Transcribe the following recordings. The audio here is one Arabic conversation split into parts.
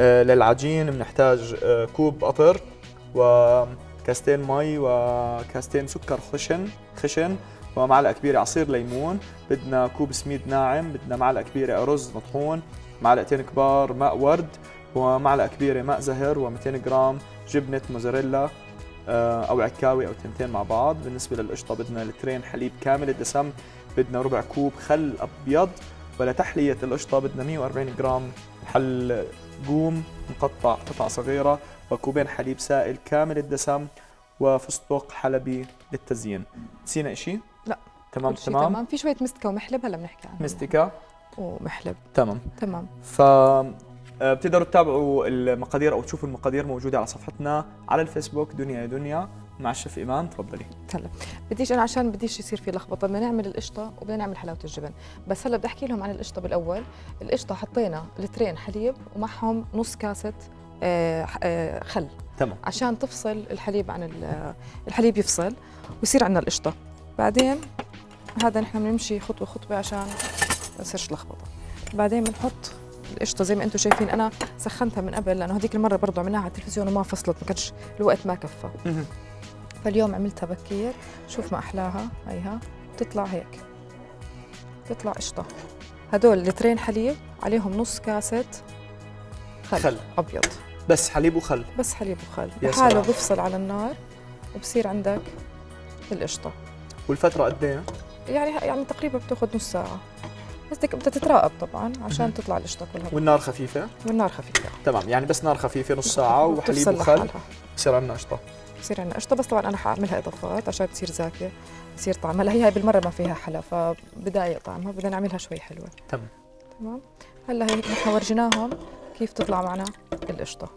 آه، للعجين بنحتاج آه، كوب قطر وكاستين مي وكاستين سكر خشن خشن ومعلقة كبيرة عصير ليمون بدنا كوب سميد ناعم بدنا معلقة كبيرة رز مطحون معلقتين كبار ماء ورد ومعلقة كبيرة ماء زهر و200 جرام جبنة موزاريلا أو عكاوي أو تنتين مع بعض. بالنسبة للقشطة بدنا لترين حليب كامل الدسم بدنا ربع كوب خل أبيض. ولتحلية القشطة بدنا 140 جرام حل قوم مقطع قطع صغيرة وكوبين حليب سائل كامل الدسم وفستق حلبي للتزيين. نسينا شيء لا. تمام تمام؟ تمام. في شوية مستكة ومحلب هلا بنحكي عنها مستكة؟ ومحلب. تمام. تمام. ف آه، بتقدروا تتابعوا المقادير أو تشوفوا المقادير موجودة على صفحتنا على الفيسبوك دنيا يا دنيا. مع الشيف إيمان تفضلي. هلا بديش أنا عشان بديش يصير في لخبطة بدنا نعمل القشطة وبدنا نعمل حلاوة الجبن. بس هلا بدي أحكي لهم عن القشطة بالأول. القشطة حطينا لترين حليب ومعهم نص كاسة آه، آه، خل. تمام. عشان تفصل الحليب عن ال- الحليب يفصل ويصير عندنا القشطة. بعدين هذا نحن بنمشي خطوة خطوة عشان ما يصيرش لخبطة. بعدين بنحط القشطه زي ما أنتم شايفين أنا سخنتها من قبل لأنه هذيك المرة برضه عملناها على التلفزيون وما فصلت ما كانش الوقت ما كفى. فاليوم عملتها بكير شوف ما أحلاها هيها تطلع هيك. تطلع قشطة. هدول لترين حليب عليهم نص كاسة خل, خل. أبيض. بس حليب وخل. بس حليب وخل. سلام. بفصل على النار وبصير عندك القشطة. والفترة قد إيه؟ يعني يعني تقريبا بتاخذ نص ساعة. بس بدك بدها تتراقب طبعا عشان. تطلع القشطة كلها. والنار خفيفة؟ والنار خفيفة. تمام يعني بس نار خفيفة نص ساعة وحليب وخل. بصير عندنا قشطة. بصير عندنا قشطة بس طبعا أنا حأعملها اضافات عشان تصير زاكية تصير طعم هلا هي هاي بالمرة ما فيها حلا فبدايق طعمها بدنا نعملها شوي حلوة. تمام. تمام. هلأ هيك نحن ورجيناهم كيف تطلع معنا القشطة.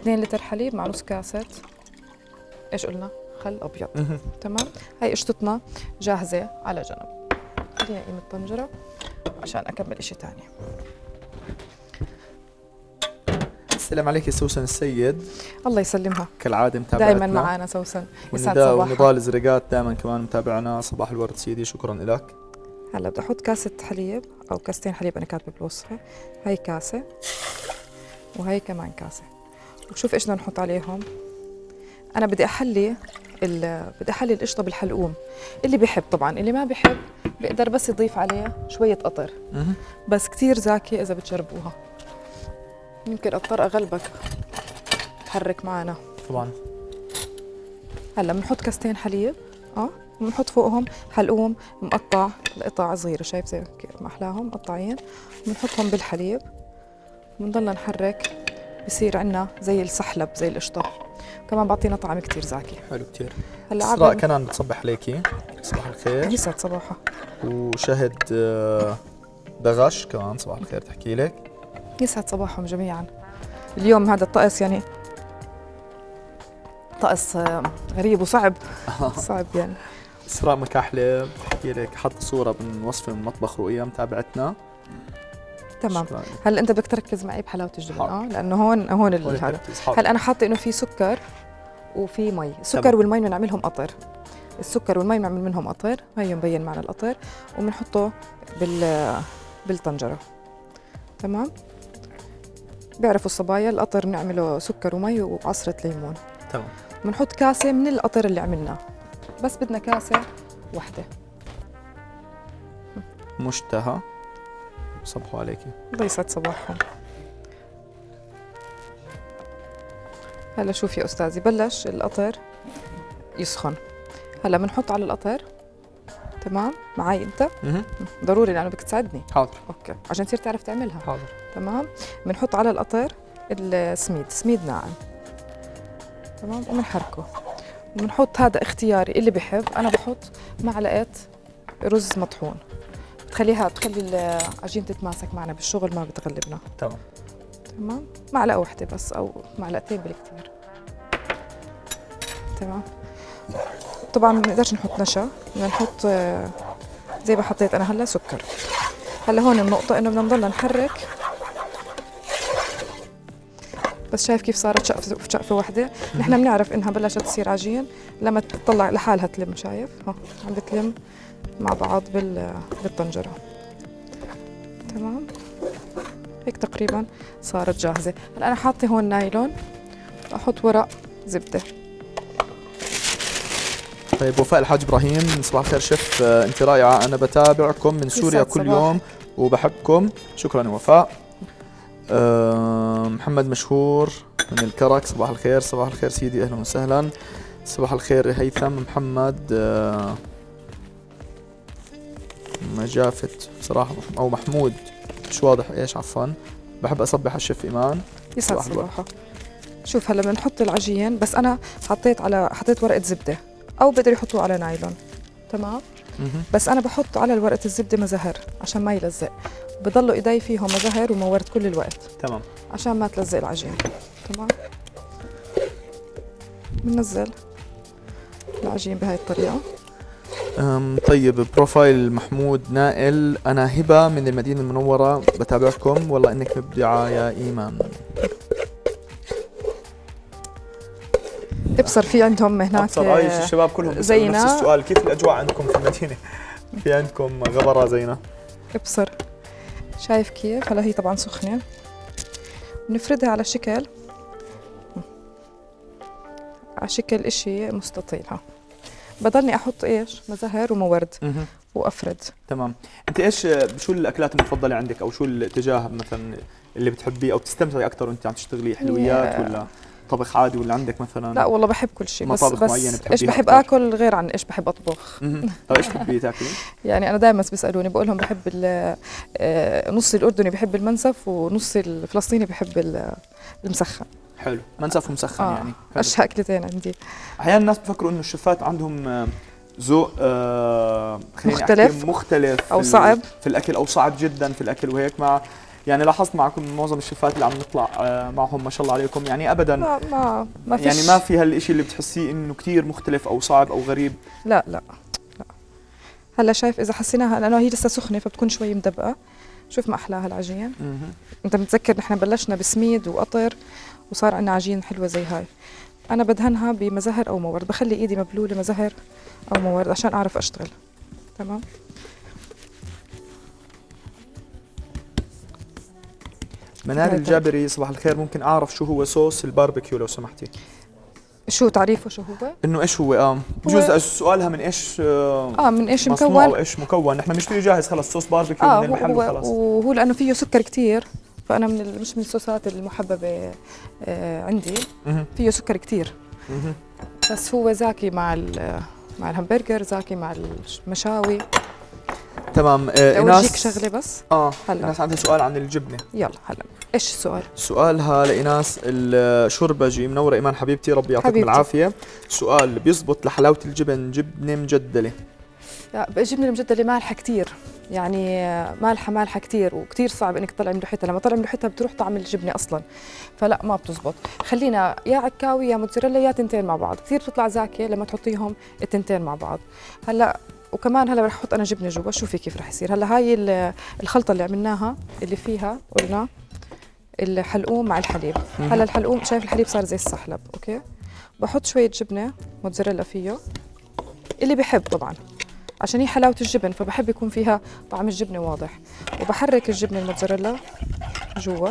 2 لتر حليب مع نص كاسة. إيش قلنا؟ خل أبيض. تمام. هاي قشطتنا جاهزة على جنب. خليها قيمه طنجره عشان أكمل إشي تاني. السلام عليك يا سوسن السيد. الله يسلمها. كالعادة متابعتنا. دائما معنا سوسن. يسعد والنداء. ونضال الزرقات دائما كمان متابعنا. صباح الورد سيدي شكرا لك. هلا بدي أحط كاسة حليب أو كاستين حليب أنا كاتبة بالوصفة. هاي كاسة وهي كمان كاسة. وشوف إيش بدنا نحط عليهم. أنا بدي أحلي بدي احلي القشطة بالحلقوم. اللي بيحب طبعا اللي ما بيحب بيقدر بس يضيف عليه شوية قطر. بس كتير زاكية إذا بتجربوها يمكن اضطر أغلبك تحرك معنا. طبعا. هلأ بنحط كاستين حليب. آه بنحط فوقهم حلقوم مقطع لقطع صغيرة شايف زي ما أحلاهم؟ مقطعين. بنحطهم بالحليب. بنضلنا نحرك. بصير عنا زي السحلب زي القشطة. كمان بعطينا طعم كتير زاكي. حلو كثير هلا إسراء كنان بتصبح عليكي صباح الخير. يسعد صباحها وشهد آه، دغش كمان صباح الخير تحكي لك. يسعد صباحهم جميعا. اليوم هذا الطقس يعني طقس آه، غريب وصعب. صعب يعني. إسراء مكاحله بتحكي لك حط صورة من وصفه من مطبخ رؤيا متابعتنا. تمام. شكراً. هلا أنت بدك تركز معي بحلاوة الجبن. آه لأنه هون هون هذا. هلا أنا حاطة إنه في سكر وفي مي؟ السكر تمام. والمي بنعملهم قطر. السكر والمي بنعمل منهم قطر. هي مبين معنا القطر. وبنحطه بال بالطنجرة. تمام؟ بيعرفوا الصبايا القطر نعمله سكر ومي وعصرة ليمون. تمام. بنحط كاسة من القطر اللي عملناه. بس بدنا كاسة واحدة. مشتهى. صبحوا عليكي الله يسعد صباحهم. هلا شوف يا أستاذي بلش القطر يسخن. هلا بنحط على القطر تمام؟ معي أنت. ضروري لأنه بدك تساعدني. حاضر. أوكي. عشان تصير تعرف تعملها. حاضر. تمام؟ بنحط على القطر السميد. سميد ناعم. تمام؟ وبنحركه وبنحط هذا اختياري اللي بحب. أنا بحط معلقة رز مطحون. بتخليها بتخلي العجينه تتماسك معنا بالشغل ما بتغلبنا. تمام. تمام؟ معلقة واحدة بس أو معلقتين بالكثير. تمام؟ طبعا ما بنقدرش نحط نشا بدنا نحط آه، زي ما حطيت أنا هلأ سكر. هلأ هون النقطة إنه بدنا نضلنا نحرك. بس شايف كيف صارت شقفه شقفة واحدة؟ نحن بنعرف إنها بلشت تصير عجين لما تطلع لحالها تلم شايف؟ ها عم بتلم. مع بعض بال بالطنجرة. تمام؟ هيك تقريبا صارت جاهزة. هلا أنا حاطة هون نايلون أحط ورق زبدة. طيب وفاء الحاج إبراهيم صباح الخير شيف. آه، انت رائعة. أنا بتابعكم من سوريا كل صباح. يوم وبحبكم. شكرا وفاء. آه، محمد مشهور من الكرك. صباح الخير صباح الخير سيدي. أهلا وسهلا. صباح الخير هيثم. محمد آه، مجافت صراحة أو محمود مش واضح؟ إيش؟ عفوا. بحب أصبح على الشيف إيمان. يسعد صباح الخير. صباحه. شوف هلا بنحط العجين بس أنا حطيت على حطيت ورقة زبدة. أو بقدر يحطوه على نايلون. تمام. بس أنا بحط على ورقه الزبدة مزهر عشان ما يلزق. بضلوا إيدي فيهم مزهر ومورد كل الوقت. تمام. عشان ما تلزق العجين. تمام؟ بننزل العجين بهاي الطريقة. أم، طيب بروفايل محمود نائل. أنا هبة من المدينة المنورة بتابعكم. والله إنك مبدعة يا إيمان. ابصر في عندهم هناك أبصر. عايش الشباب كلهم بيسألوا زينا. نفس السؤال. كيف الأجواء عندكم في المدينة؟ في عندكم غبرة زينا ابصر. شايف كيف؟ هلا هي طبعا سخنة. بنفردها على شكل. على شكل إشي مستطيل ها. بضلني أحط إيش؟ مزهر ومورد وأفرد. تمام. أنت إيش شو الأكلات المفضلة عندك أو شو الاتجاه مثلا اللي بتحبيه أو بتستمتعي أكثر وأنت عم تشتغلي؟ حلويات ولا طبخ عادي ولا عندك مثلا لا والله بحب كل شيء بس بس إيش بحب أكتر؟ آكل غير عن إيش بحب أطبخ. طيب إيش بتحبي تاكلي؟ يعني أنا دائما بيسألوني بقول لهم بحب آه، نص الأردني بحب المنسف ونص الفلسطيني بحب ال- المسخن. حلو. منسف ومسخن آه. يعني. حلو. أشهى أكلتين عندي. أحيانا الناس بفكروا إنه الشفات عندهم آه، ذوق آه، مختلف مختلف ال- صعب. في الأكل أو صعب جدا في الأكل وهيك مع يعني لاحظت معكم معظم الشفات اللي عم نطلع آه، معهم ما شاء الله عليكم. يعني ابدا ما ما ما فيش. يعني ما في هالشيء اللي بتحسيه إنه كتير مختلف أو صعب أو غريب؟ لا لا لا. هلأ شايف إذا حسيناها لأنه هي لسه سخنة فبتكون شوي مدبقة. شوف ما أحلاها العجين. أنت متذكر نحن بلشنا بسميد وقطر. وصار عندنا عجين حلوة زي هاي. أنا بدهنها بمزهر أو مورد بخلي إيدي مبلولة مزهر أو مورد عشان أعرف أشتغل. تمام؟ منال هيك. الجابري صباح الخير. ممكن أعرف شو هو sauce ال barbecue لو سمحتي؟ شو تعريفه شو هو؟ إنه إيش هو؟ آه بجوز سؤالها من إيش آه آه من إيش مصنوع أو مكون إيش مكون. نحن بنشتري جاهز خلص sauce barbecue آه من المحل وخلص وهو لأنه فيه سكر كتير. فأنا من مش من الصوصات المحببة آه عندي. فيه سكر مهم. بس هو زاكي مع مع الهمبرجر زاكي مع المشاوي. تمام آه ايناس شغلة بس. آه هلا. ايناس عندها سؤال عن الجبنة. يلا هلا. إيش السؤال؟ سؤالها لإناس الشربجي منورة. إيمان حبيبتي ربي يعطيكم. العافية. سؤال بيزبط لحلاوة الجبن جبنة مجدلة. لا الجبنه المجدله مالحة كتير. يعني مالحه مالحة كتير وكتير صعب إنك تطلع من ريحتها. لما تطلع من ريحتها بتروح طعم الجبنة أصلا. فلا ما بتزبط. خلينا يا عكاوي يا موتزاريلا يا تنتين مع بعض. كتير بتطلع زاكية لما تحطيهم التنتين مع بعض. هلأ وكمان هلأ رح أحط أنا جبنة جوا. شوفي كيف رح يصير. هلأ هاي ال- الخلطة اللي عملناها اللي فيها قلنا الحلقوم مع الحليب. هلأ الحلقوم شايف الحليب صار زي السحلب أوكي؟ بحط شوية جبنة موتزاريلا فيه. اللي بحب طبعا. عشان هي حلاوة الجبن فبحب يكون فيها طعم الجبنه واضح. وبحرك الجبنه الموتزاريلا جوا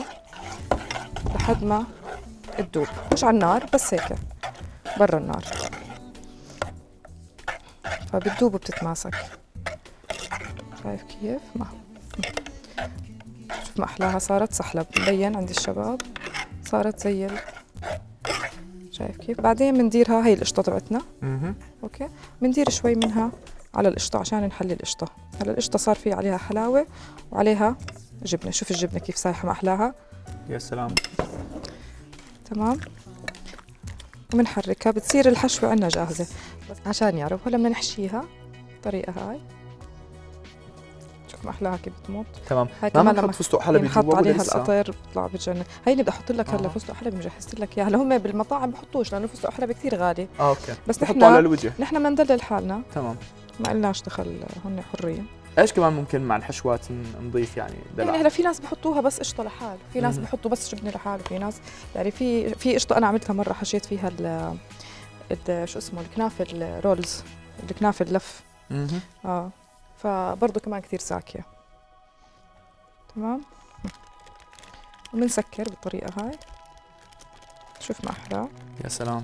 لحد ما تدوب. مش على النار بس هيك برا النار. فبتدوب وبتتماسك. شايف كيف؟ ما. شوف ما أحلاها صارت سحلب مبين عند الشباب صارت زي ال... شايف كيف؟ بعدين بنديرها هي القشطة تبعتنا. أوكي؟ بندير شوي منها على القشطة عشان نحلي القشطة. هلا القشطة صار في عليها حلاوة وعليها جبنة. شوف الجبنة كيف سايحه ما أحلاها. يا سلام. تمام. وبنحركها بتصير الحشوة عندنا جاهزة. بس عشان يعرف هلا بدنا نحشيها الطريقة هاي. شوف ما أحلاها كيف بتموت. تمام. هاي ما كمان بنحط لما فستق حلبي ولا عليها لسه؟ القطر بيطلع بتجنن هي اللي بدي أحط لك هلا آه. فستق حلبي مجهزت لك إياها. هلا هم بالمطاعم بحطوش لأنه فستق حلبي كثير غالي. آه أوكي. بس نحن على الوجه نحن بدنا ندلل حالنا. تمام. ما لناش دخل هن حرين إيش كمان ممكن مع الحشوات نضيف يعني دلع؟ يعني هلا في ناس بحطوها بس قشطة لحال في ناس. بحطوا بس جبنه لحال وفي ناس يعني في في قشطة أنا عملتها مرة حشيت فيها ال شو اسمه الكنافة الرولز الكنافة اللف. مهم. آه فبرضه كمان كثير ساكية. تمام؟ وبنسكر بالطريقة هاي. شوف ما أحلى. يا سلام.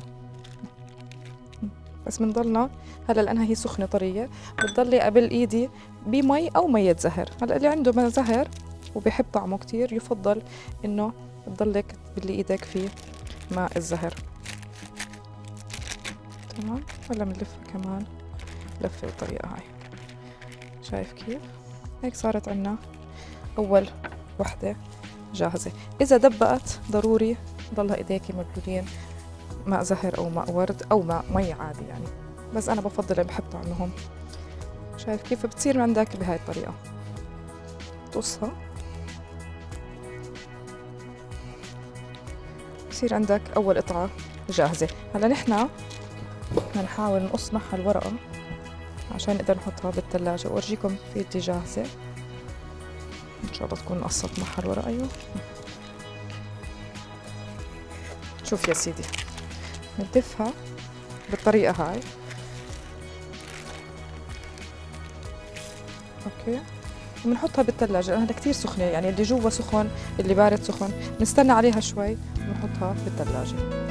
بس بنضلنا هلا لأنها هي سخنة طرية بتضلي قبل إيدي بمي أو مية زهر. هلا اللي عنده ما زهر وبيحب طعمه كتير يفضل إنه تضلك تبلي إيدك في ماء الزهر. تمام؟ هلا بنلفها كمان لفة بالطريقة هاي. شايف كيف؟ هيك صارت عنا أول وحدة جاهزة. إذا دبقت ضروري ضلها إيديكي مبلولين ماء زهر أو ماء ورد أو ماء مي عادي يعني. بس أنا بفضل بحب طعمهم شايف كيف بتصير عندك بهاي الطريقة؟ تقصها بصير عندك أول قطعة جاهزة. هلا نحن بدنا نحاول نقص معها الورقة عشان نقدر نحطها بالثلاجة. وارجيكم في جاهزة. إن شاء الله تكون قصت معها الورقة. أيوه. شوف يا سيدي. ندفها بالطريقة هاي. أوكي. وبنحطها بالثلاجة لأنها كتير سخنة يعني اللي جوا سخن اللي بارد سخن نستنى عليها شوي ونحطها بالثلاجة